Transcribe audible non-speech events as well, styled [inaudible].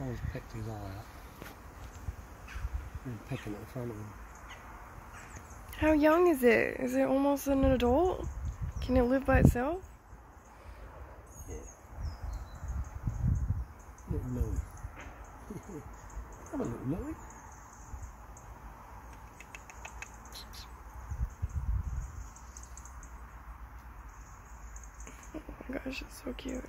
Someone's picked his eye up. And picking it in front of him. How young is it? Is it almost an adult? Can it live by itself? Yeah. Little Louie. [laughs] Have a little Louie. Oh my gosh, it's so cute.